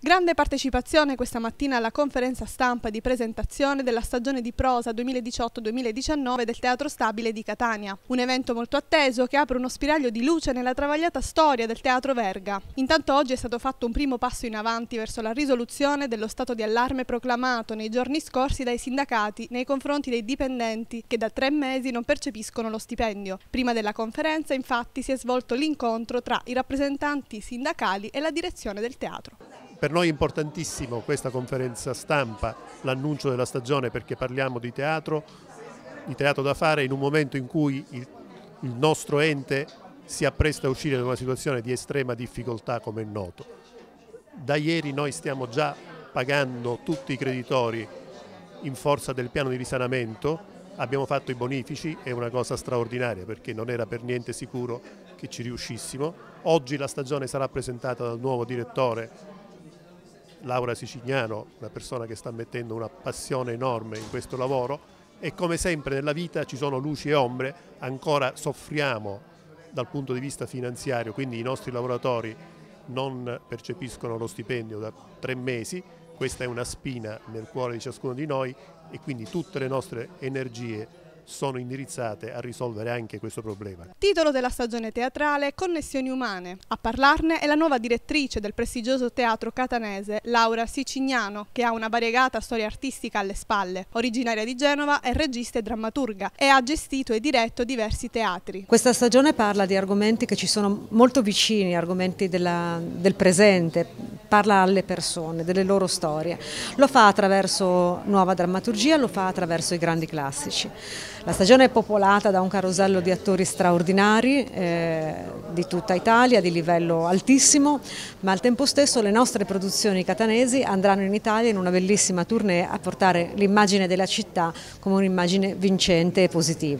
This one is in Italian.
Grande partecipazione questa mattina alla conferenza stampa di presentazione della stagione di prosa 2018-2019 del Teatro Stabile di Catania. Un evento molto atteso che apre uno spiraglio di luce nella travagliata storia del Teatro Verga. Intanto oggi è stato fatto un primo passo in avanti verso la risoluzione dello stato di allarme proclamato nei giorni scorsi dai sindacati nei confronti dei dipendenti che da tre mesi non percepiscono lo stipendio. Prima della conferenza infatti si è svolto l'incontro tra i rappresentanti sindacali e la direzione del teatro. Per noi è importantissimo questa conferenza stampa, l'annuncio della stagione perché parliamo di teatro, di teatro da fare in un momento in cui il, il nostro ente si appresta a uscire da una situazione di estrema difficoltà come è noto. Da ieri noi stiamo già pagando tutti i creditori in forza del piano di risanamento, abbiamo fatto i bonifici, è una cosa straordinaria perché non era per niente sicuro che ci riuscissimo. Oggi la stagione sarà presentata dal nuovo direttore Laura Sicignano, una persona che sta mettendo una passione enorme in questo lavoro e come sempre nella vita ci sono luci e ombre, ancora soffriamo dal punto di vista finanziario, quindi i nostri lavoratori non percepiscono lo stipendio da tre mesi, questa è una spina nel cuore di ciascuno di noi e quindi tutte le nostre energie sono indirizzate a risolvere anche questo problema. Titolo della stagione teatrale Connessioni umane. A parlarne è la nuova direttrice del prestigioso teatro catanese, Laura Sicignano, che ha una variegata storia artistica alle spalle. Originaria di Genova, è regista e drammaturga e ha gestito e diretto diversi teatri. Questa stagione parla di argomenti che ci sono molto vicini, argomenti della, del presente, parla alle persone, delle loro storie. Lo fa attraverso nuova drammaturgia, lo fa attraverso i grandi classici. La stagione è popolata da un carosello di attori straordinari eh, di tutta Italia, di livello altissimo, ma al tempo stesso le nostre produzioni catanesi andranno in Italia in una bellissima tournée a portare l'immagine della città come un'immagine vincente e positiva.